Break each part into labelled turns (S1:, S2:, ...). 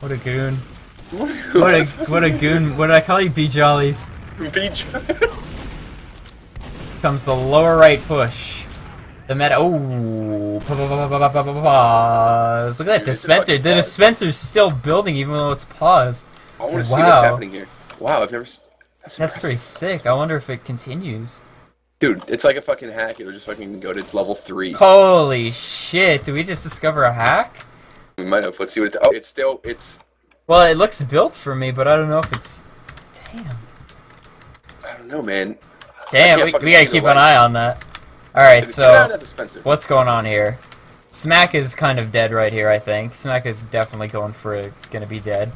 S1: What a goon. What a what a goon. What did I call you? Be jollies.
S2: Beach.
S1: Comes the lower right push. The meta. Oh. Pa- pa- pa- pa- pa- pa- pa- Pause. Look at that dispenser. The dispenser's still building even though it's paused.
S2: I want to see what's happening here. Wow, I've never. That's,
S1: That's pretty sick. I wonder if it continues.
S2: Dude, it's like a fucking hack. It'll just fucking go to level three.
S1: Holy shit! Did we just discover a hack?
S2: We might have. Let's see what. It, oh, it's still. It's.
S1: Well, it looks built for me, but I don't know if it's. Damn.
S2: I don't know, man.
S1: Damn, we, we gotta keep an eye on that. Alright, so
S2: of the dispenser.
S1: what's going on here? Smack is kind of dead right here, I think. Smack is definitely going for it, gonna be dead.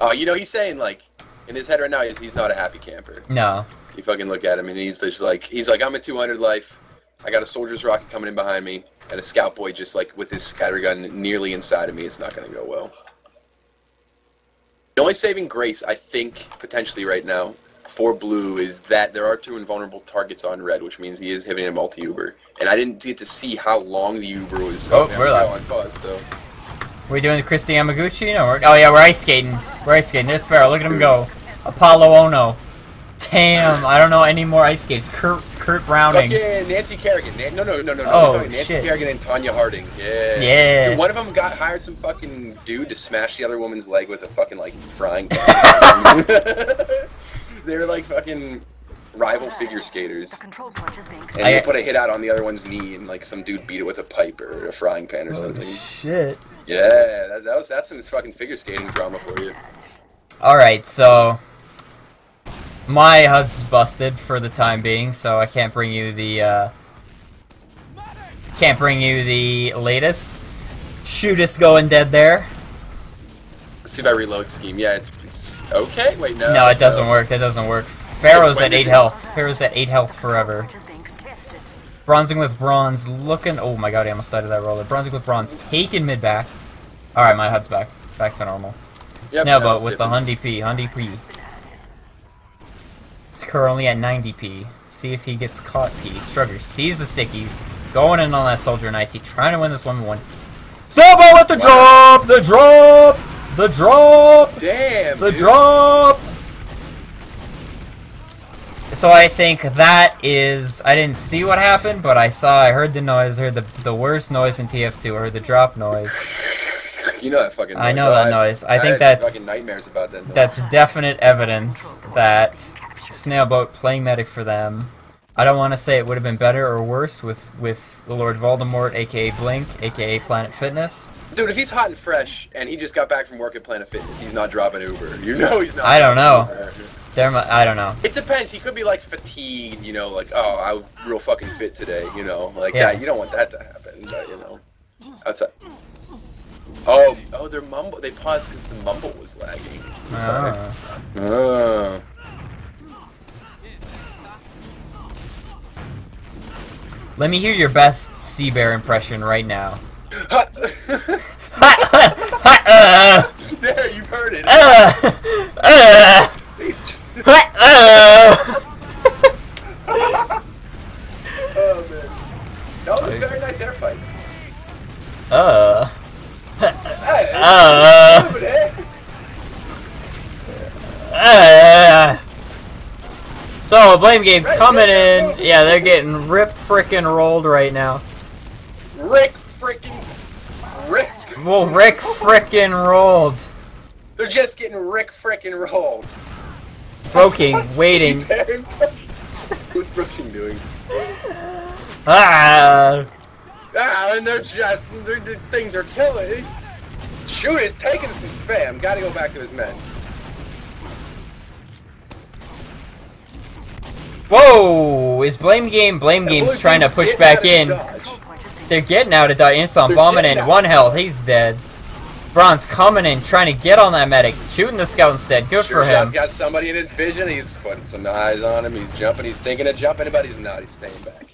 S2: Oh, you know he's saying like, in his head right now, he's, he's not a happy camper.
S1: No.
S2: You fucking look at him and he's just like, he's like, I'm at 200 life. I got a soldier's rocket coming in behind me, and a scout boy just like with his scattergun nearly inside of me. It's not gonna go well. The only saving grace I think potentially right now for blue is that there are two invulnerable targets on red, which means he is hitting a multi Uber. And I didn't get to see how long the Uber was.
S1: Oh, we're live.
S2: on pause. So
S1: we doing the Kristi Yamaguchi? No, oh yeah, we're ice skating. We're ice skating. There's Pharaoh. Look at him go. Apolo Ohno. Damn, I don't know any more ice skates. Kurt Kurt Browning.
S2: Fucking Nancy Kerrigan. Nan- No, no, no, no, no.
S1: Oh,
S2: I'm Nancy
S1: shit.
S2: Kerrigan and Tonya Harding. Yeah.
S1: Yeah.
S2: Dude, one of them got hired some fucking dude to smash the other woman's leg with a fucking like frying pan. they were like fucking rival figure skaters.
S3: The control point is
S2: And
S1: I-
S2: they put a hit out on the other one's knee, and like some dude beat it with a pipe or a frying pan or
S1: Oh
S2: something.
S1: shit.
S2: Yeah, that, that was that's some fucking figure skating drama for you.
S1: Alright, so my HUD's busted for the time being, so I can't bring you the uh can't bring you the latest. Shoot us going dead there.
S2: Let's see if I reload scheme. Yeah, it's, it's okay. Wait, no.
S1: No, it doesn't work. That doesn't work. Pharaoh's
S2: When
S1: at
S2: does
S1: 8
S2: it-
S1: health. Pharaoh's at 8 health forever.
S3: point is being contested.
S1: Bronzing with bronze, looking. Oh my god, I almost died to that roller. Bronzing with bronze, taking mid back. Alright, my HUD's back. Back to normal.
S2: Yep, it's
S1: with the
S2: different.
S1: Hundy P. Hundy P. It's currently at 90p. See if he gets caught P. Shrugger sees the stickies. Going in on that soldier in IT, trying to win this 1v1. Snowball with the
S2: Wow.
S1: drop! The drop! The drop!
S2: Damn.
S1: The
S2: dude.
S1: drop! So I think that is. I didn't see what happened, but I saw. I heard the noise. Heard the the worst noise in TF2. I heard the drop noise.
S2: You know that fucking. Noise.
S1: I know that
S2: I've-
S1: noise. I think that's-
S2: fucking nightmares about that. Noise.
S1: That's definite evidence that Snailboat playing medic for them. I don't want to say it would have been better or worse with with Lord Voldemort, aka Blink, aka Planet Fitness.
S2: Dude, if he's hot and fresh and he just got back from work at Planet Fitness, he's not dropping Uber. You know he's not.
S1: I don't know.
S2: Uber.
S1: There, I don't know.
S2: It depends. He could be like fatigued, you know, like oh, I was real fucking fit today, you know, like
S1: Yeah.
S2: that. You don't want that to happen, but you know, outside. Oh, oh, their mumble. They paused because the mumble was lagging. Oh.
S1: Let me hear your best Sea Bear impression right now.
S2: There, you've heard it.
S1: uh, uh, uh.
S2: oh man, that was a very nice air fight.
S1: Uh,
S2: Hey,
S1: uh,
S2: moving, eh?
S1: uh. So, blame game coming in. Yeah, they're getting rip frickin' rolled right now.
S2: Rick freaking Rick.
S1: Well, Rick frickin' rolled.
S2: They're just getting Rick freaking rolled.
S1: Broking, waiting.
S2: What's Brooking doing?
S1: Ah.
S2: Ah, and they're just they're, the things are killing. Shoot is taking some spam. Got to go back to his men.
S1: Whoa! Is blame game? Blame game's trying to push back in.
S2: dodge.
S3: Control point is being
S1: They're getting out of dodge. Instant bombing in. One health. He's dead. Bronze coming in, trying to get on that medic. Shooting the scout instead. Good
S2: Sure
S1: for him.
S2: got somebody in his vision. He's putting some eyes on him. He's jumping. He's thinking of jumping, but he's not. He's staying back.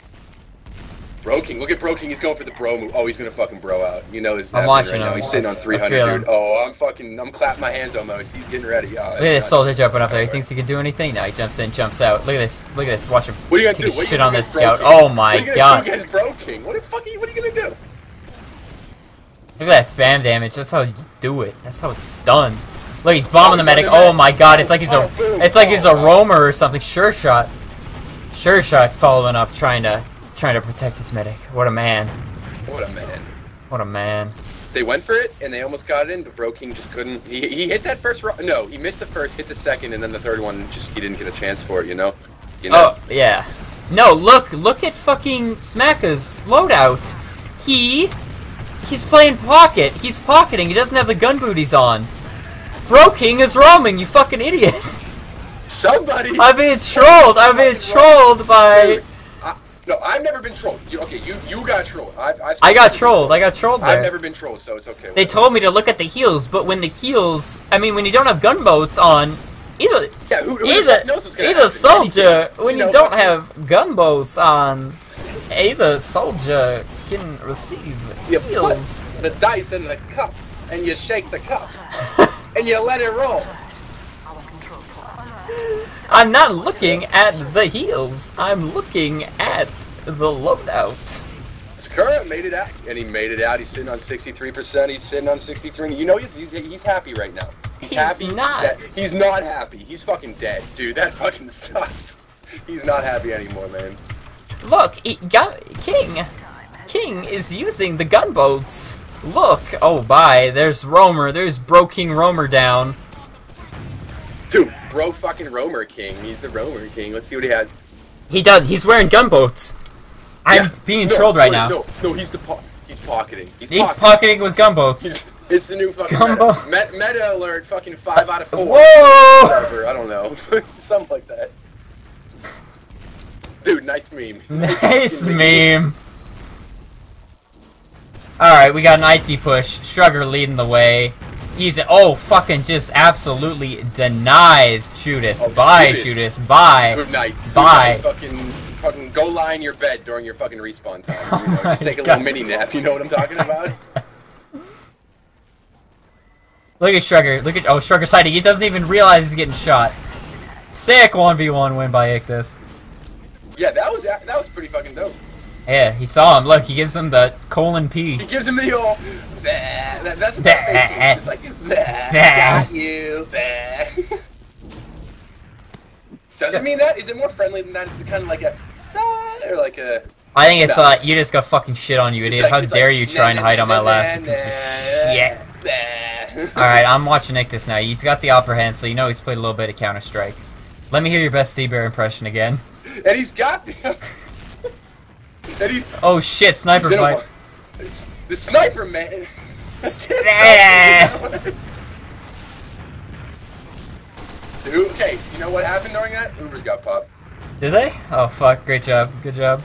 S2: Broking, look at Broking. He's going for the bro move. Oh, he's gonna fucking bro out. You know this.
S1: I'm watching
S2: right now.
S1: him.
S2: He's sitting on 300, dude. Oh, I'm fucking. I'm clapping my hands almost. He's getting ready. Oh,
S1: Look at this soldier jumping up there. He thinks he can do anything. Now he jumps in, jumps out. Look at this. Look at this. Watch him
S2: What are you gonna
S1: take
S2: do? What
S1: shit on this scout. Oh my
S2: what are you gonna
S1: god.
S2: Do against Bro What the fuck are you? What are you gonna do?
S1: Look at that spam damage. That's how you do it. That's how it's done. Look, he's oh, bombing the medic. Oh my god, it's like he's a oh, it's like he's a oh. roamer or something. Sure shot. Sure shot following up trying to trying to protect his medic. What a man.
S2: What a man.
S1: What a man.
S2: They went for it and they almost got it in, but Bro King just couldn't. He, he hit that first. Ro- no, he missed the first, hit the second, and then the third one just he didn't get a chance for it. You know. You know.
S1: Oh, yeah. No, look, look at fucking Smacka's loadout. He he's playing pocket. He's pocketing. He doesn't have the gun booties on. Bro King is roaming, you fucking idiots.
S2: Somebody.
S1: I'm being trolled. I'm being trolled by
S2: no, I've never been trolled. You, okay, you you got trolled. I've, I've
S1: I got trolled. I got trolled
S2: I've never been trolled, so it's okay.
S1: They told me to look at the heels, but when the heels, I mean, when you don't have gunboats on, either
S2: Yeah, who, who
S1: either
S2: knows what's gonna
S1: either soldier
S2: Anything.
S1: when you,
S2: know,
S1: don't have gunboats on, either soldier can receive
S2: you
S1: heels.
S2: put the dice in the cup and you shake the cup and you let it roll.
S3: Our control point.
S1: I'm not looking at the heels. I'm looking at the loadout.
S2: Sakura made it out, and he made it out. He's sitting on 63%. He's sitting on 63. You know, he's, he's, he's happy right now. He's,
S1: He's
S2: happy.
S1: not.
S2: that- he's not happy. He's fucking dead, dude. That fucking sucks. He's not happy anymore, man.
S1: Look, got King. King is using the gunboats. Look, oh bye. There's Romer. There's Bro King Romer down.
S2: Dude, bro, fucking Romer King. He's the Romer King. Let's see what he had.
S1: He does. He's wearing gunboats. I'm
S2: Yeah.
S1: being
S2: No,
S1: trolled right
S2: wait,
S1: now.
S2: No, no, he's the po- he's pocketing. He's,
S1: He's
S2: pocketing.
S1: pocketing with gunboats.
S2: He's- it's the new fucking
S1: Gumbo.
S2: meta. Met- meta alert. Fucking five out of four.
S1: Whoa!
S2: Whatever. I don't know. Something like that. Dude, nice meme.
S1: Nice
S2: fucking
S1: meme. Alright, we got an IT push. Shrugger leading the way. He's oh fucking just absolutely denies shoot us.
S2: Oh,
S1: bye,
S2: shoot
S1: shoot
S2: us.
S1: us. Bye.
S2: Good night. Good
S1: Bye.
S2: night. Fucking, fucking go lie in your bed during your fucking respawn time. You know, just oh take a
S1: God.
S2: little mini nap. You know what I'm talking about?
S1: Look at Shrugger. Look at oh Shrugger's hiding. He doesn't even realize he's getting shot. Sick 1v1 win by Ictus.
S2: Yeah, that was that was pretty fucking dope.
S1: Yeah, he saw him. Look, he gives him the colon P.
S2: He gives him the old. That, that's what
S1: Bah.
S2: that face is. It's like, bah,
S1: Bah.
S2: got you. bah." Does it mean that? Is it more friendly than that? Is it kind of like a, "Ah," or like a?
S1: I think it's
S2: No.
S1: uh, you just got fucking shit on you, idiot.
S2: like-
S1: How dare
S2: like,
S1: you try and hide on my last piece of shit. Alright, I'm watching Ictus now. He's got the upper hand, so you know he's played a little bit of Counter Strike. Let me hear your best Seabear impression again.
S2: and he's got the. he's,
S1: Oh shit, sniper
S2: he's in a,
S1: fight.
S2: wa- the sniper man. Dude, okay, you know what happened during that? Ubers got popped.
S1: Did they? Oh fuck, great job, good job.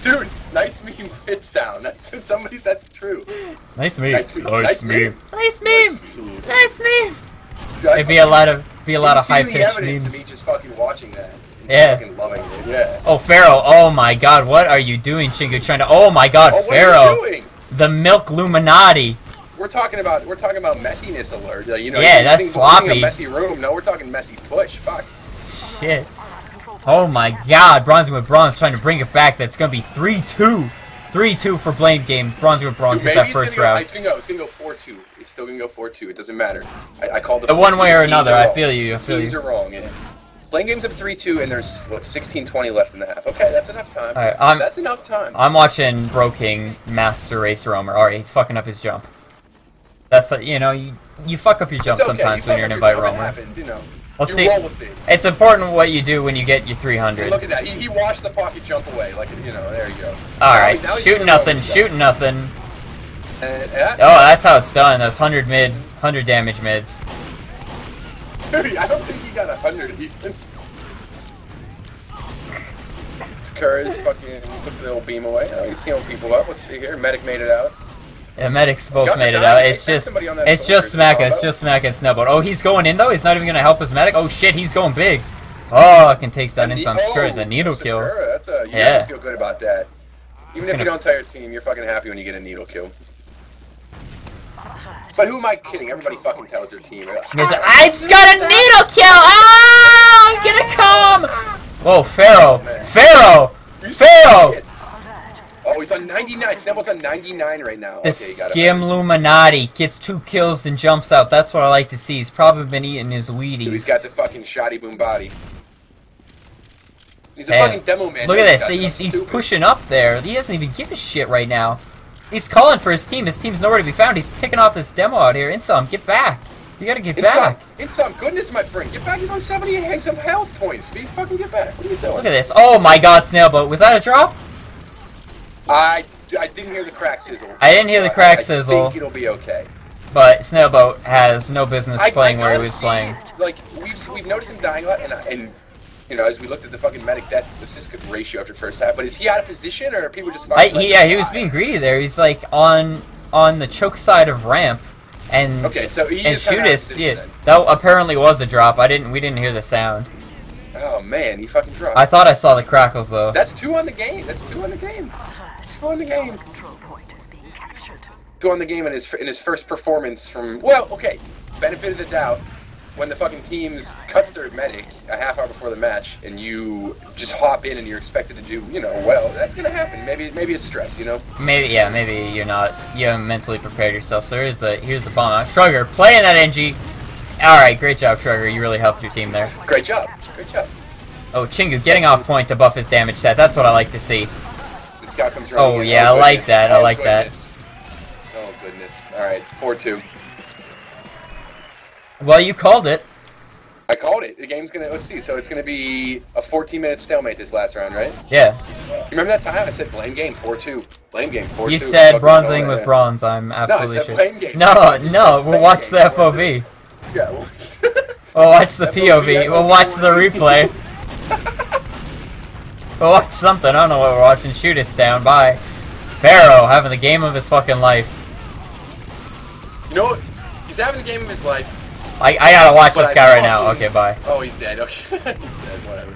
S2: Dude, nice meme fit sound. That's somebody's. That's true.
S1: Nice meme.
S2: Nice meme. Nice meme.
S1: Nice meme.
S2: meme.
S1: Nice meme. It'd be a lot of be a lot of high
S2: the
S1: pitched
S2: evidence of me just fucking watching that.
S1: Yeah.
S2: Fucking loving it. Yeah.
S1: Oh Pharaoh, oh my god, what are you doing, Chingu? Trying to Oh my god,
S2: Oh, what
S1: Pharaoh.
S2: are you doing?
S1: The milk Luminati.
S2: We're talking about we're talking about messiness alert. You know,
S1: Yeah, that's
S2: think
S1: sloppy.
S2: messy room. No, we're talking messy push. Fuck.
S1: Shit. Oh my god, Bronzing with Bronze trying to bring it back. That's gonna be 3-2. 3-2 for Blame Game. Bronzing with Bronze
S2: Dude,
S1: gets that first
S2: go,
S1: round.
S2: It's gonna go. It's gonna go four two. It's still gonna go four two. It doesn't matter. I, I called the
S1: one way or another, I feel you, I feel
S2: teams
S1: you.
S2: are wrong. Yeah. Playing games of three two, and there's what 16-20 left in the half. Okay, that's enough time.
S1: Alright, I'm-
S2: that's enough time.
S1: I'm watching Bro King Master Race Roamer. Alright, he's fucking up his jump. That's, uh, you know, you, you fuck up your jump
S2: okay.
S1: sometimes
S2: You
S1: when you're an invite
S2: up
S1: roamer.
S2: Happens, you know.
S1: Let's see.
S2: it.
S1: It's important what you do when you get your 300.
S2: Look at that. He, he watched the pocket jump away. Like, you know, there you go.
S1: Alright,
S2: Now now
S1: shoot nothing, shoot nothing.
S2: Yeah.
S1: Oh, that's how it's done. Those 100 mid, 100 damage mids.
S2: Dude, I don't think he got a hundred even. Sakura's fucking took the old beam away. Oh, he's healing people up. Let's see here. Medic made it out.
S1: Yeah, medics both made it out. It's just,
S2: somebody on that
S1: it's just Smacka. It's just Smacka and Snowboat. Oh, he's going in though. He's not even gonna help his medic. Oh shit, he's going big. Fucking takes down Inside
S2: ne-
S1: Skirt.
S2: oh,
S1: The needle kill.
S2: That's a you
S1: Yeah.
S2: feel good about that. Even
S1: It's
S2: if
S1: gonna-
S2: you don't tell your team, you're fucking happy when you get a needle kill. But who am I kidding? Everybody fucking tells their team. They're like,
S1: He's like, I just got a needle kill. Ah, I'm gonna come. Whoa, Pharaoh. Pharaoh.
S2: "You
S1: Pharaoh.
S2: Oh, Oh, he's on 99. Snowball's on 99 right now.
S1: The
S2: okay, you got it.
S1: Skimluminati gets two kills and jumps out. That's what I like to see. He's probably been eating his
S2: Dude, he's got the fucking shoddy boom body. He's a
S1: Damn.
S2: fucking demo man.
S1: Look at this.
S2: guys
S1: He's, he's pushing up there. He doesn't even give a shit right now. He's calling for his team. His team's nowhere to be found. He's picking off this demo out here. Insum, get back. You gotta get
S2: In some,
S1: back.
S2: in some goodness, my friend. Get back. He's on 70 and some health points. Be fucking get back. What are you doing?
S1: Look at this. Oh my god, Snailboat. Was that a drop?
S2: I, I didn't hear the crack sizzle.
S1: I didn't hear the crack
S2: I
S1: sizzle.
S2: think it'll be okay.
S1: But Snailboat has no business playing
S2: I
S1: where he was playing.
S2: Like we've we've noticed him dying a lot, and and you know as we looked at the fucking medic death assist ratio after first half. But is he out of position, or are people just?
S1: I,
S2: fucking
S1: he, yeah, he was being greedy there. He's like on on the choke side of ramp, and
S2: Okay, so he
S1: and
S2: is kinda out of
S1: Shootist,
S2: position
S1: yeah,
S2: then.
S1: that apparently was a drop. I didn't, we didn't hear the sound.
S2: Oh man, he fucking dropped.
S1: I thought I saw the crackles though.
S2: That's two on the game. That's two on the game. Two on the game.
S3: Control point is being captured.
S2: Two on the game in his in his first performance from. Well, okay. Benefit of the doubt. When the fucking teams cuts their medic a half hour before the match, and you just hop in and you're expected to do, you know, well, that's gonna happen. Maybe maybe it's stress, you know.
S1: Maybe, yeah, maybe you're not, you haven't mentally prepared yourself. So here's the here's the bomb out. Shrugger playing that NG. All right, great job, Shrugger. You really helped your team there.
S2: Great job. Great job.
S1: Oh, Chingu getting off point to buff his damage stat. That's what I like to see.
S2: The scout comes
S1: Oh, yeah, oh, I like
S2: goodness.
S1: that, I
S2: Oh,
S1: like that.
S2: Oh goodness. All right, four two.
S1: Well, you called it.
S2: I called it. The game's gonna. Let's see. So it's gonna be a 14 minute stalemate this last round, right?
S1: Yeah.
S2: You remember that time I said blame game four two. Blame game four two.
S1: You said bronzing with bronze. I'm absolutely
S2: said
S1: sure.
S2: blame game.
S1: No, no. We'll watch the. FOV.
S2: Yeah. Well,
S1: We'll watch the POV. We'll watch the replay. We'll watch something. I don't know what we're watching. Shoot us down. Bye. Pharaoh having the game of his fucking life.
S2: you know what? He's having the game of his life.
S1: I, I gotta watch
S2: But
S1: this
S2: I
S1: guy right now. Okay, bye.
S2: Oh, he's dead. Okay, he's dead. Whatever.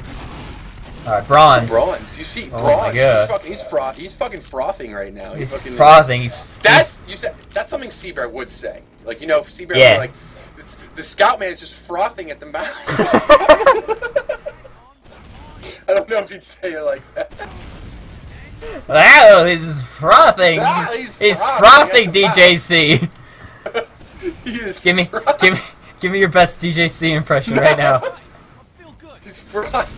S1: Alright, bronze.
S2: Bronze. You see,
S1: Oh my
S2: bronze.
S1: God.
S2: He's fucking. He's froth. He's fucking frothing right now. He
S1: He's
S2: fucking
S1: frothing. He's,
S2: That's you said. That's something Seabear would say. Like you know, Seabear
S1: Yeah.
S2: like, the scout man is just frothing at the mouth. I don't know if he'd say it like that.
S1: Wow, he's frothing.
S2: He's
S1: he's
S2: frothing
S1: frothing, DJC. Give me,
S2: frothing.
S1: give me, give me your best DJC impression right now.
S2: He's frothing.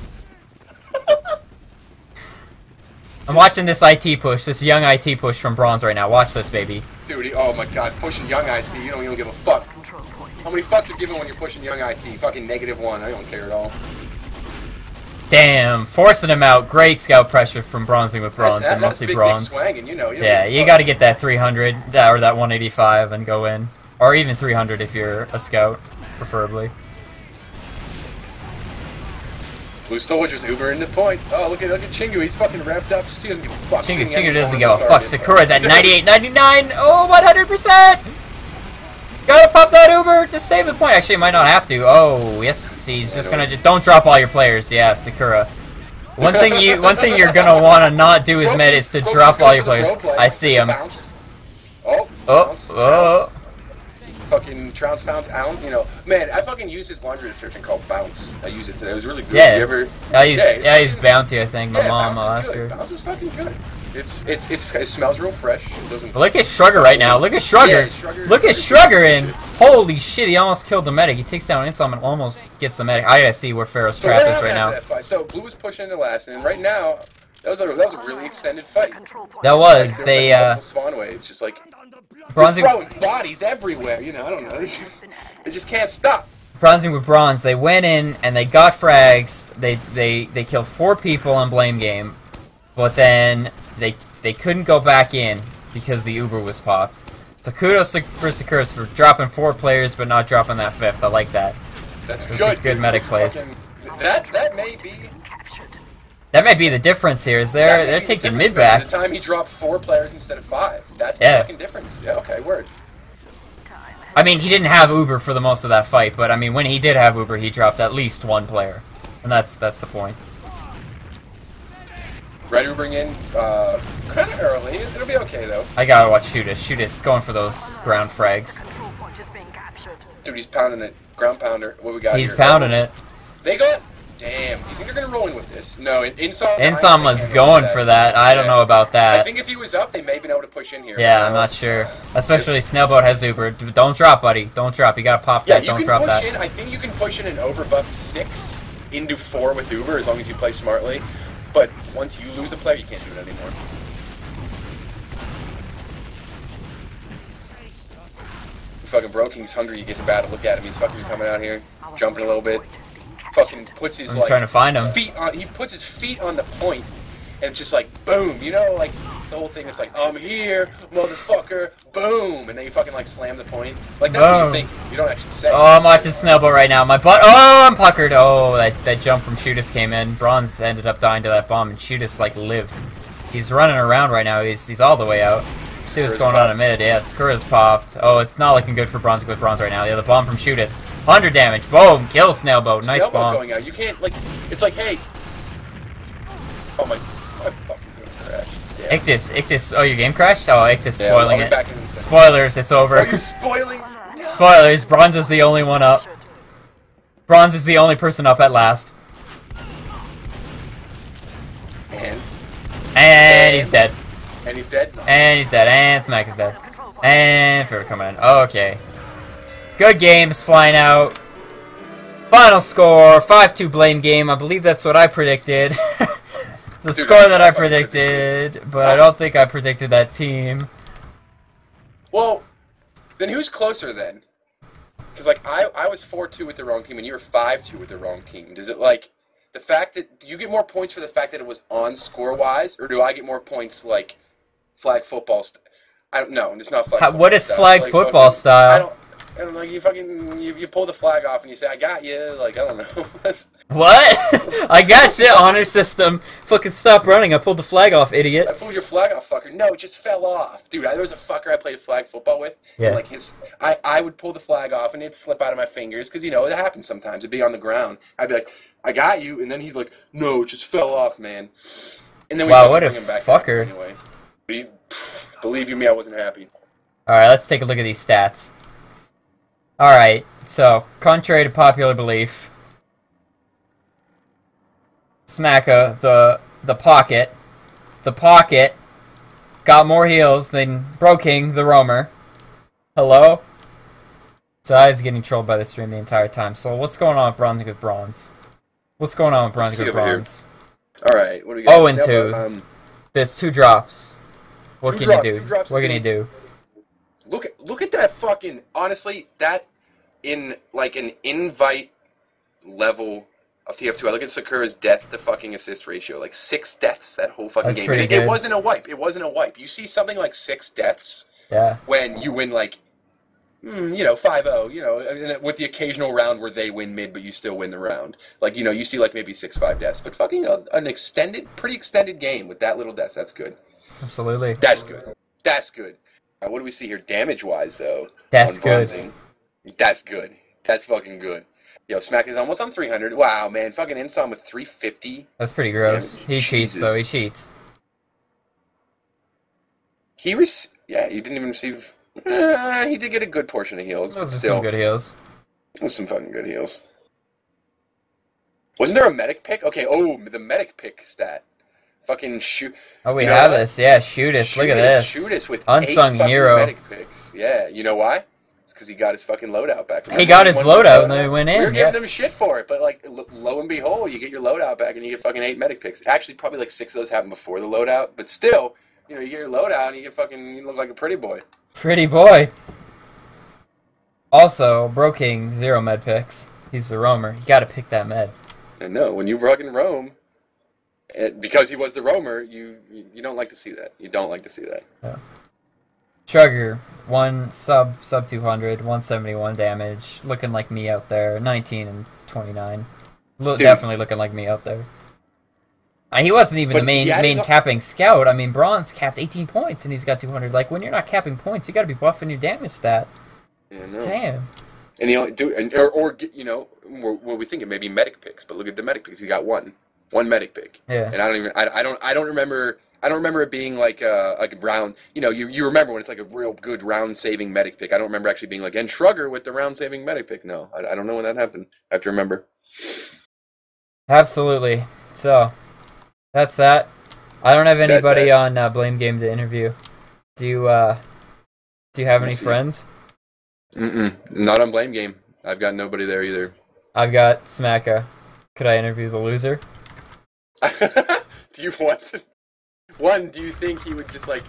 S1: I'm watching this IT push, this young IT push from bronze right now. Watch this, baby.
S2: Dude, he, oh my god, pushing young IT, you don't even give a fuck. How many fucks are given when you're pushing young IT? Fucking negative one. I don't care at all.
S1: Damn, forcing him out. Great scout pressure from bronzing with bronze
S2: that's,
S1: and mostly bronze.
S2: Swanging, you know. You
S1: Yeah, you got to get that 300 that, or that 185 and go in, or even 300 if you're a scout, preferably.
S2: Blue Soldiers Uber into point. Oh, look at look at Chingu. He's fucking wrapped up. He doesn't give a fuck.
S1: Chingu, Chingu doesn't give a
S2: the
S1: fuck. Sakura's at
S2: Dude,
S1: 98.99. Oh, 100%. Gotta pop that Uber to save the point. Actually, might not have to. Oh, yes, he's just gonna. Just, don't drop all your players. Yeah, Sakura. One thing you, one thing you're gonna want to not do as
S2: Pro-
S1: med is to drop all your players.
S2: play.
S1: I see him.
S2: Oh,
S1: Oh, oh.
S2: Fucking trounce, bounce, out. You know, man, I fucking use this laundry detergent called Bounce. I use it today. It was really good.
S1: Yeah.
S2: You ever?
S1: I use,
S2: Yeah,
S1: yeah, I use Bounty. I think my
S2: yeah,
S1: mom
S2: Bounce is good. Bounce is fucking good. It's it's it's it smells real fresh. It doesn't.
S1: Look at Shrugger right now. Look at Shrugger.
S2: Yeah, Shrugger-
S1: Look at Shrugger in. Holy shit, he almost killed the medic. He takes down Insum and almost gets the medic. I gotta see where Pharaoh's
S2: So
S1: trap is right now.
S2: after that fight? So blue was pushing in the last, and right now that was a that was a really extended fight.
S1: That
S2: Like,
S1: was.
S2: there
S1: They,
S2: like
S1: uh,
S2: spawn waves, just like
S1: bronzing,
S2: they're throwing bodies everywhere. You know, I don't know. They just, they just can't stop.
S1: bronzing with bronze. They went in and they got frags. They, they, they killed four people on blame game. But then they, they couldn't go back in because the Uber was popped. So kudos for Sakura for dropping four players but not dropping that fifth. I like that.
S2: That's good.
S1: good
S2: dude.
S1: medic plays.
S2: That that may be.
S1: That might be the difference here. Is they're they're
S2: be the
S1: taking mid back.
S2: The time he dropped four players instead of five. That's
S1: Yeah.
S2: the fucking difference. Yeah. Okay. Word.
S1: I mean, he didn't have Uber for the most of that fight, but I mean, when he did have Uber, he dropped at least one player, and that's that's the point.
S2: Red Ubering in uh, kind of early. It'll be okay though.
S1: I gotta watch Shootist. Shootist going for those ground frags.
S3: Control point is being captured.
S2: Dude, he's pounding it. Ground pounder. What we got
S1: He's
S2: here?
S1: pounding it.
S2: They got Damn. Do you think they're gonna roll in with this? No, in- Insom.
S1: Insom was going for that. I don't
S2: Yeah.
S1: know about that.
S2: I think if he was up, they may have been able to push in here.
S1: Yeah, I'm not sure. Especially Snailboat has Uber. Don't drop, buddy. Don't drop. You gotta pop
S2: Yeah,
S1: that.
S2: you
S1: Don't
S2: can
S1: drop
S2: push
S1: that.
S2: in. I think you can push in an overbuffed six into four with Uber as long as you play smartly. But once you lose a player, you can't do it anymore. Fucking Bro King's hungry. You get the battle. Look at him. He's fucking coming out here, jumping a little bit. Fucking puts his
S1: I'm
S2: like
S1: trying to find him.
S2: feet on. He puts his feet on the point, and it's just like boom. You know, like the whole thing. It's like I'm here, motherfucker. Boom, and then you fucking like slam the point. Like that's what
S1: Boom.
S2: you think. You don't actually say.
S1: Oh, I'm watching Snowball right now. My butt. Oh, I'm puckered. Oh, that, that jump from Shootist came in. Bronze ended up dying to that bomb, and Shootist like lived. He's running around right now. He's he's all the way out. See what's
S2: Sakura's
S1: going on
S2: popped.
S1: in mid. Yeah, Sakura's popped. Oh, it's not looking good for Bronze with Bronze right now. Yeah, the bomb from Shootist. 100 damage. Boom. Kill Snailboat. Nice
S2: Snailboat
S1: bomb.
S2: going out. You can't like. It's like hey. Oh my! My fucking game crashed. Damn.
S1: Ictus. Ictus. Oh, your game crashed? Oh, Ictus
S2: Yeah,
S1: spoiling it.
S2: back in a second.
S1: Spoilers. It's
S2: Oh,
S1: over.
S2: you're spoiling.
S1: Spoilers. Bronze is the only one up. Bronze is the only person up at last.
S2: And
S1: And he's dead.
S2: And he's dead.
S1: And he's dead. And Smack is dead. And Fear coming in. Okay. Good games flying out. Final score 5 2 blame game. I believe that's what I predicted. the
S2: Dude,
S1: score that I
S2: I
S1: predicted, but I don't think I predicted that team.
S2: Well, then who's closer then? Because like I, I was four two with the wrong team, and you were five two with the wrong team. Does it like the fact that do you get more points for the fact that it was on score wise, or do I get more points like flag football? St- I don't know. It's not flag.
S1: How-
S2: football
S1: what is
S2: style.
S1: flag
S2: It's
S1: football style?
S2: I don't. I don't know. You fucking you, you pull the flag off and you say I got you. Like I don't know.
S1: What? I got shit. Honor system. Fucking stop running. I pulled the flag off, idiot I
S2: pulled your flag off, fucker. No, it just fell off, dude. I, there was a fucker I played flag football with. and,
S1: Yeah.
S2: Like his, I, I would pull the flag off and it'd slip out of my fingers because you know it happens sometimes. It'd be on the ground. I'd be like, I got you, and then he'd like, No, it just fell off, man. And then we
S1: Wow, what a
S2: bring him back
S1: fucker.
S2: Anyway, but he, pff, believe you me, I wasn't happy.
S1: Alright, let's take a look at these stats. Alright, so, contrary to popular belief, Smacka, the the pocket, the pocket, got more heals than Broking, the roamer. Hello? So I was getting trolled by the stream the entire time. So what's going on with Bronze with Bronze? What's going on with Bronze with
S2: here.
S1: Bronze?
S2: All right, what do we got?
S1: Oh, and two.
S2: Um,
S1: There's two drops. What
S2: Two
S1: can
S2: drops,
S1: you do? What can you
S2: do. Look at look at that fucking honestly that in like an invite level of TF2. I look at Sakura's death to fucking assist ratio, like six deaths that whole fucking
S1: That's
S2: game. it, it wasn't a wipe. It wasn't a wipe. You see something like six deaths
S1: Yeah.
S2: when you win like mm, you know 5-0, you know, with the occasional round where they win mid but you still win the round. Like, you know, you see like maybe 6-5 deaths, but fucking a, an extended pretty extended game with that little deaths. That's good.
S1: Absolutely.
S2: That's good. That's good. Now, what do we see here damage wise though?
S1: That's good.
S2: bronzing? That's good. That's fucking good. Yo, Smack is almost on 300. Wow, man. Fucking Insom with 350.
S1: That's pretty gross.
S2: Damn,
S1: He cheats though. He cheats.
S2: He rec- yeah, he didn't even receive. Uh, he did get a good portion of heals, but
S1: Those are
S2: still,
S1: some good heals.
S2: was some fucking good heals. Wasn't there a medic pick? Okay, oh, the medic pick stat. Fucking shoot.
S1: Oh, we
S2: You know
S1: have
S2: what?
S1: this. Yeah, shoot us. Look at
S2: us-
S1: this.
S2: Shoot us with
S1: Unsung
S2: eight
S1: hero.
S2: medic picks. Yeah, you know why? It's because he got his fucking loadout back.
S1: He got his loadout and then we went
S2: We were
S1: in.
S2: giving
S1: Yeah.
S2: him shit for it, but like, lo, lo and behold, you get your loadout back and you get fucking eight medic picks. Actually, probably like six of those happened before the loadout, but still, you know, you get your loadout and you get fucking, you look like a pretty boy.
S1: Pretty boy. Also, Broking zero med picks. He's the roamer. You got to pick that med.
S2: I know. when you fucking roam, it, because he was the roamer, you, you don't like to see that. You don't like to see that.
S1: Shrugger, one sub sub 200, 171 damage. Looking like me out there. 19 and 29. Lo- definitely looking like me out there. Uh, he wasn't even
S2: But
S1: the main main capping scout. I mean, Bronze capped 18 points and he's got 200. Like when you're not capping points, you got to be buffing your damage stat.
S2: Yeah, no.
S1: Damn.
S2: And he only do and or, or you know, we're we thinking maybe medic picks, but look at the medic picks. He got one, one medic pick.
S1: Yeah.
S2: And I don't even I, I don't I don't remember I don't remember it being like a like a round. You know, you, you remember when it's like a real good round saving medic pick. I don't remember actually being like and Shrugger with the round saving medic pick. No, I, I don't know when that happened. I have to remember.
S1: Absolutely. So, that's that. I don't have anybody on uh, Blame Game to interview. Do you, uh, do you have any friends?
S2: Mm-mm. Not on blame game. I've got nobody there either.
S1: I've got Smacka. Could I interview the loser?
S2: do you want to? One, do you think he would just like?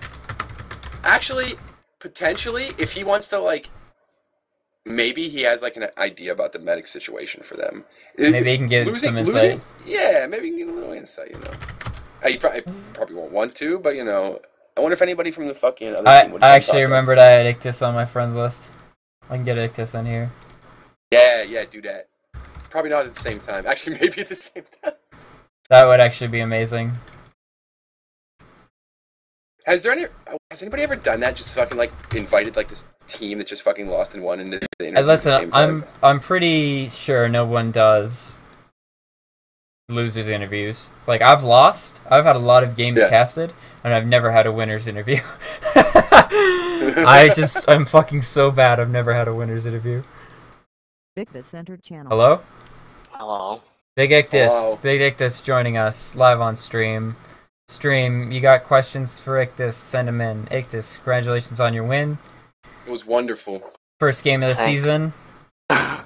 S2: Actually, potentially, if he wants to like, maybe he has like an idea about the medic situation for them.
S1: Maybe he can get some insight.
S2: yeah, maybe he can get a little insight. You know, uh, I probably, probably won't want to, but you know, I wonder if anybody from the fucking other
S1: I,
S2: team would.
S1: I actually
S2: talk to us.
S1: remembered I had Ictus on my friends list. I can get Ictus in here.
S2: Yeah, yeah, do that. Probably not at the same time. Actually, maybe at the same time.
S1: That would actually be amazing.
S2: Has there any? Has anybody ever done that? Just fucking like invited like this team that just fucking lost and won into the interview
S1: And
S2: at the same
S1: listen. I'm I'm pretty sure no one does losers interviews. Like I've lost. I've had a lot of games
S2: Yeah.
S1: casted, and I've never had a winners interview. I just I'm fucking so bad. I've never had a winners interview.
S3: Big the centered channel.
S1: Hello,
S4: Hello.
S1: Big Ictus.
S2: Hello.
S1: Big Ictus joining us live on stream. Stream. You got questions for Ictus? Send them in. Ictus, congratulations on your win.
S2: It was wonderful.
S1: First game of the
S4: Thank-
S1: season.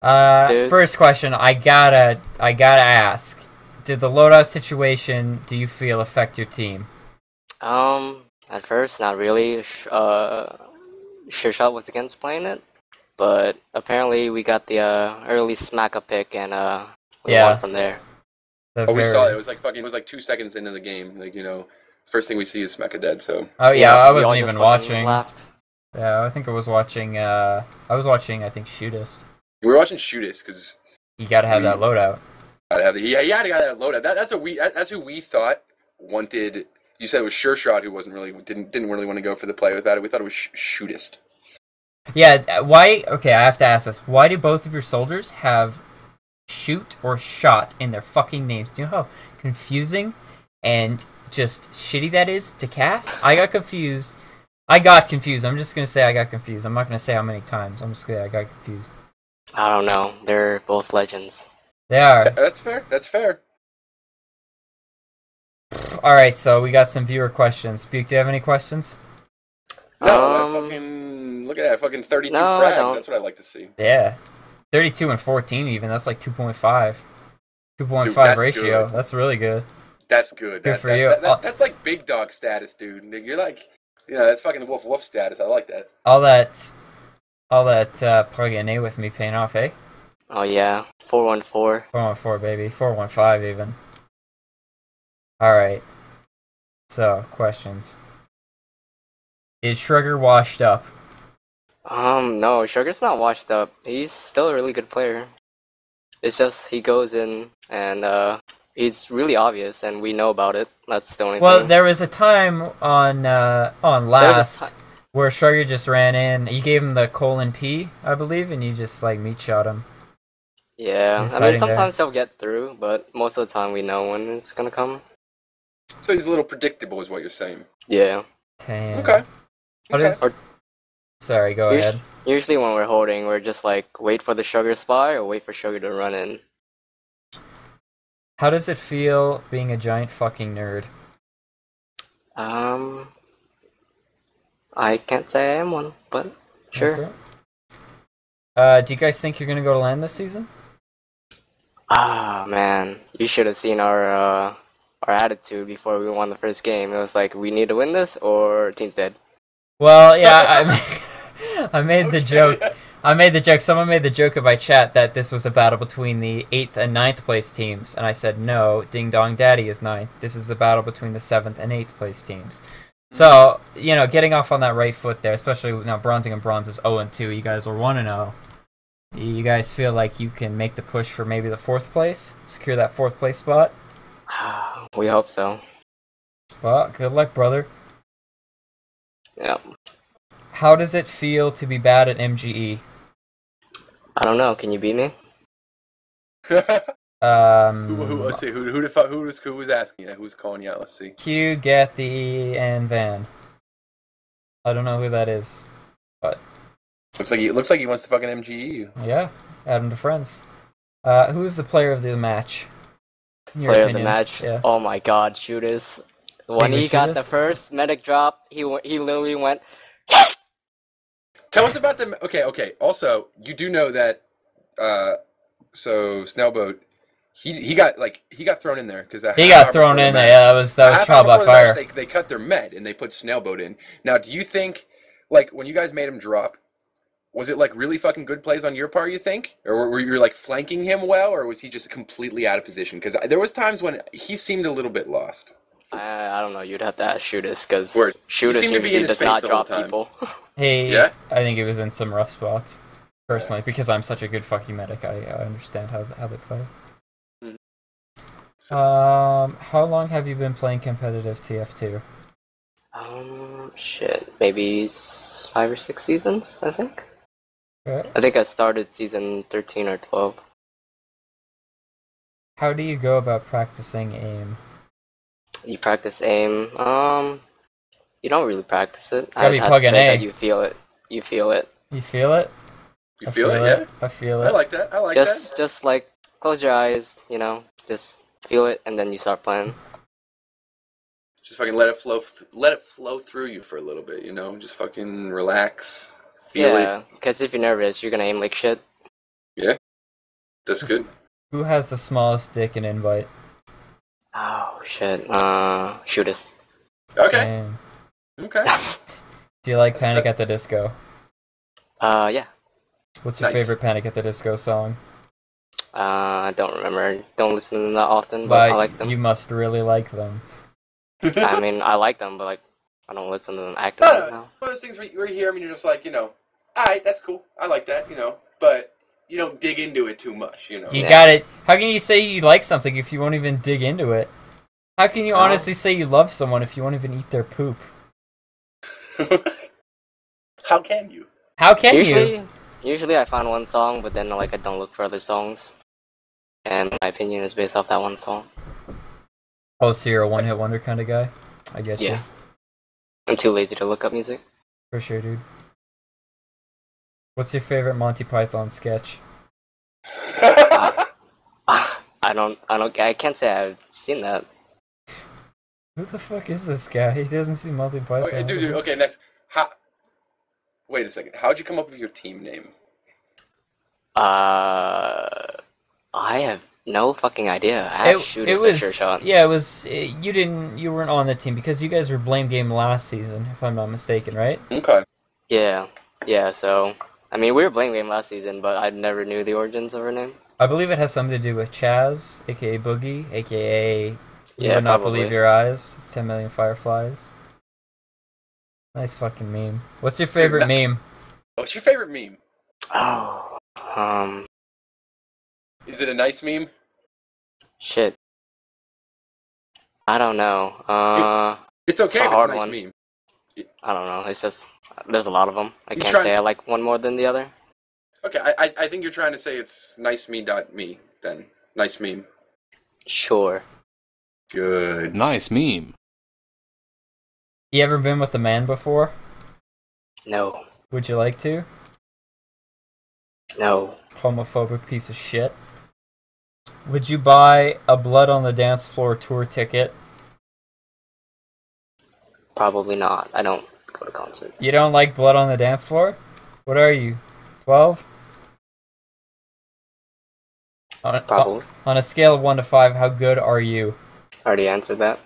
S1: Uh,
S4: Dude.
S1: first question, I gotta, I gotta ask: Did the loadout situation, do you feel, affect your team?
S4: Um, at first, not really. Uh, Sure Shot was against playing it, but apparently we got the uh, early smack up pick and uh, we
S1: Yeah.
S4: won from there.
S1: The
S2: Oh, we saw it. It was like fucking. It was like two seconds into the game. Like you know, first thing we see is Smacka dead. So
S1: Oh yeah, I wasn't even watching.
S4: Laughed.
S1: Yeah, I think I was watching. Uh, I was watching. I think Shootist.
S2: we were watching Shootist because
S1: You gotta have that
S2: We-
S1: loadout.
S2: I have the, he, he had to got that loadout. That, that's a we. That, that's who we thought wanted. You said it was Sure Shot who wasn't really didn't didn't really want to go for the play with that. We thought it was sh- Shootist.
S1: Yeah. uh, Why? Okay, I have to ask this. Why do both of your soldiers have shoot or shot in their fucking names? Do you know how confusing and just shitty that is to cast? I got confused. I got confused. I'm just gonna say I got confused. I'm not gonna say how many times. I'm just gonna say I got confused.
S4: I don't know. They're both legends.
S1: They are.
S2: That's fair. That's fair.
S1: All right, so we got some viewer questions. Buke, do you have any questions?
S2: No, that
S4: Um,
S2: fucking look at that fucking thirty-two
S4: no, I
S2: frags.
S4: don't.
S2: That's what I like to see.
S1: Yeah, 32 and 14 even. That's like 2.5. 2.5
S2: Dude,
S1: ratio.
S2: good.
S1: That's really good.
S2: That's good.
S1: Good
S2: That-
S1: for
S2: that-
S1: you.
S2: that- that- that's like big dog status, dude. You're like, you know, that's fucking the wolf wolf status. I like that.
S1: All that, all that uh, plugging in with me paying off, eh?
S4: Oh yeah, four one four.
S1: 414, baby. 415 even. All right. So, questions. Is Shrugger washed up?
S4: Um, no, Sugar's not washed up. He's still a really good player. It's just he goes in and uh, it's really obvious, and we know about it. That's the only
S1: Well,
S4: thing.
S1: there was a time on uh, on
S4: There was a
S1: last
S4: ti-
S1: where Shrugger just ran in. You gave him the colon P, I believe, and you just like meat shot him.
S4: Yeah, I
S1: hiding
S4: mean
S1: there.
S4: sometimes they'll get through, but most of the time we know when it's gonna come.
S2: So he's a little predictable, is what you're saying.
S4: Yeah.
S1: Damn.
S2: Okay. Okay.
S1: is? Sorry, go
S4: Us-
S1: ahead.
S4: Usually when we're holding, we're just like wait for the sugar spy or wait for sugar to run in.
S1: How does it feel being a giant fucking nerd?
S4: Um, I can't say I am one, but sure.
S1: Okay. Uh, do you guys think you're gonna go to LAN this season?
S4: Ah man, you should have seen our uh, our attitude before we won the first game. It was like we need to win this or team's dead.
S1: Well, yeah, I, ma- I made the joke. I made the joke. Someone made the joke in my chat that this was a battle between the eighth and ninth place teams, and I said no. Ding Dong Daddy is ninth. This is the battle between the seventh and eighth place teams. So you know, getting off on that right foot there, especially now Bronzing and Bronze is zero and two. You guys are one and zero. You guys feel like you can make the push for maybe the fourth place, secure that fourth place spot.
S4: we hope so.
S1: Well, good luck, brother.
S4: Yeah.
S1: How does it feel to be bad at MGE?
S4: I don't know. Can you beat me?
S1: Um,
S2: who, who, let's see. Who, who, the fuck, who, was, who was asking that? Who was calling you out? Let's see.
S1: Q, Gethy, and Van. I don't know who that is.
S2: But looks like he looks like he wants to fucking MGE you.
S1: Yeah, add him to friends. Uh, who's the player of the match? In your
S4: Player of the match.
S1: Yeah.
S4: Oh my God, Shooters. When
S1: English
S4: he got the first medic drop, he he literally went.
S2: Tell us about the. Okay, okay. Also, you do know that. Uh, so Snailboat, he he got like he got thrown in there because
S1: He got thrown in there. Yeah, that was that was trial by fire.
S2: they, they cut their med and they put Snailboat in. Now, do you think, like, when you guys made him drop, was it like really fucking good plays on your part? You think, or were- were you like flanking him well, or was he just completely out of position? Because there was times when he seemed a little bit lost.
S4: I, I don't know. You'd have to ask Shooters because
S2: Word.
S4: Shooters
S2: seemed to be in
S4: usually
S2: his
S4: does
S2: face
S4: not
S2: the whole
S4: drop
S2: time.
S4: people.
S1: Hey,
S2: Yeah?
S1: I think it was in some rough spots. Personally, because I'm such a good fucking medic, I, I understand how how they play.
S2: So-
S1: Um, how long have you been playing competitive TF2?
S4: um, shit, maybe five or six seasons. I think.
S1: Okay.
S4: I think I started season thirteen or twelve.
S1: How do you go about practicing aim?
S4: You practice aim. Um, you don't really practice it.
S1: Gotta be
S4: I'd have to
S1: plug and
S4: say
S1: A.
S4: that You feel it. You feel it.
S1: You feel it?
S2: You
S1: I
S2: feel, it? Yeah.
S1: I feel it.
S2: I like that. I like
S4: just
S2: that.
S4: just just like close your eyes. You know, just feel it, and then you start playing.
S2: Just fucking let it flow. th- Let it flow through you for a little bit. You know, just fucking relax. Feel
S4: yeah, because if you're nervous, you're gonna aim like shit.
S2: Yeah, that's good.
S1: Who has the smallest dick in invite?
S4: Oh shit. Uh, shoot us.
S2: Okay.
S1: Damn.
S2: Okay.
S1: Do you like
S2: That's
S1: Panic
S2: the-
S1: at the Disco?
S4: Uh, yeah.
S1: What's your
S2: Nice.
S1: favorite Panic at the Disco song?
S4: Uh, I don't remember. Don't listen to them that often, but I like them.
S1: you must really like them.
S4: I mean, I like them, but like, I don't listen to them actively
S2: Uh,
S4: now.
S2: one of those things where you, where you hear them and you're just like, you know, all right, that's cool. I like that, you know, but you don't dig into it too much, you know.
S1: You
S4: Yeah.
S1: got it. How can you say you like something if you won't even dig into it? How can you honestly say you love someone if you won't even eat their poop?
S2: How can you?
S1: How can
S4: usually,
S1: you?
S4: usually I find one song, but then like I don't look for other songs, and my opinion is based off that one song.
S1: Oh, so you're a one-hit wonder kind of guy? I guess
S4: Yeah.
S1: you.
S4: I'm too lazy to look up music.
S1: For sure, dude. What's your favorite Monty Python sketch?
S4: I don't, I don't, I can't say I've seen that.
S1: Who the fuck is this guy? He doesn't see Monty Python.
S2: okay, dude, dude, okay, next. How? Wait a second. How'd you come up with your team name?
S4: Uh, I have no fucking idea. I
S1: It,
S4: shoot
S1: it
S4: a
S1: was
S4: sure shot.
S1: yeah, it was. It, you didn't. You weren't on the team because you guys were blame game last season, if I'm not mistaken, right?
S2: Okay.
S4: Yeah, yeah. So, I mean, we were playing the game last season, but I never knew the origins of her name.
S1: I believe it has something to do with Chaz, aka Boogie, aka You
S4: Yeah,
S1: would not
S4: probably.
S1: believe your eyes. Ten million fireflies. Nice fucking meme. What's your favorite
S2: that-
S1: meme?
S2: What's your favorite meme?
S4: Oh, um,
S2: Is it a nice meme?
S4: shit. I don't know. Uh,
S2: It's okay
S4: It's a
S2: if it's a nice
S4: one.
S2: meme.
S4: I don't know. It's just there's a lot of them. I
S2: You
S4: can't
S2: try-
S4: say I like one more than the other.
S2: Okay, I, I I think you're trying to say it's nice me dot me then. Nice meme.
S4: Sure.
S2: Good.
S5: Nice meme.
S1: You ever been with a man before?
S4: No.
S1: Would you like to?
S4: No.
S1: Homophobic piece of shit. Would you buy a blood on the dance floor tour ticket?
S4: Probably not. I don't go to concerts.
S1: You don't like blood on the dance floor? What are you? 12? On a,
S4: Probably.
S1: on a scale of 1 to 5, how good are you?
S4: Already answered that.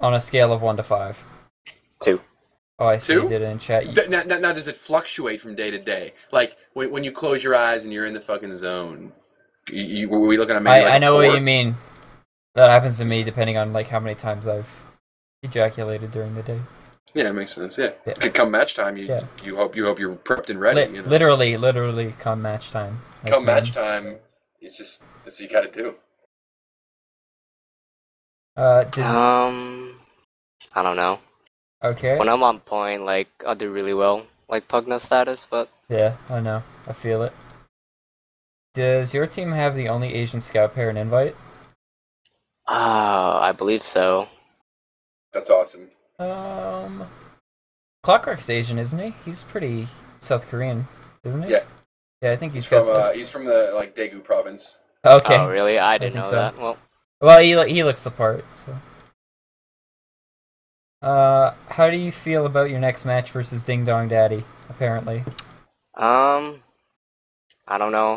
S1: On a scale of 1 to 5.
S4: Two.
S1: Oh, I see you
S2: Two?
S1: did it in chat. You-
S2: D- Now, now, now, does it fluctuate from day to day? Like when, when you close your eyes and you're in the fucking zone. You, you, were we looking at maybe
S1: I,
S2: like
S1: I
S2: a
S1: know what you mean. That happens to me depending on like how many times I've ejaculated during the day.
S2: Yeah, it makes sense. Yeah.
S1: Yeah.
S2: Could come match time, you
S1: Yeah.
S2: you hope you hope you're prepped and ready.
S1: Li-
S2: you know?
S1: Literally, literally, come match time. That's
S2: come match
S1: mine.
S2: time, it's just that's what you gotta do.
S1: Uh, does,
S4: Um, I don't know.
S1: okay.
S4: When I'm on point, like I'll do really well, like Pugna status, but
S1: Yeah, I know. I feel it. Does your team have the only Asian scout pair in invite?
S4: ah, I believe so.
S2: That's awesome.
S1: Um, Clockwork's Asian, isn't he? He's pretty South Korean, isn't he?
S2: Yeah.
S1: Yeah, I think
S2: He's
S1: he's
S2: from uh, he's from the like Daegu province.
S1: Okay.
S4: Oh, really? I didn't
S1: think
S4: know
S1: so.
S4: that. Well,
S1: Well, he he looks the part. So. Uh, how do you feel about your next match versus Ding Dong Daddy? Apparently.
S4: um, I don't know.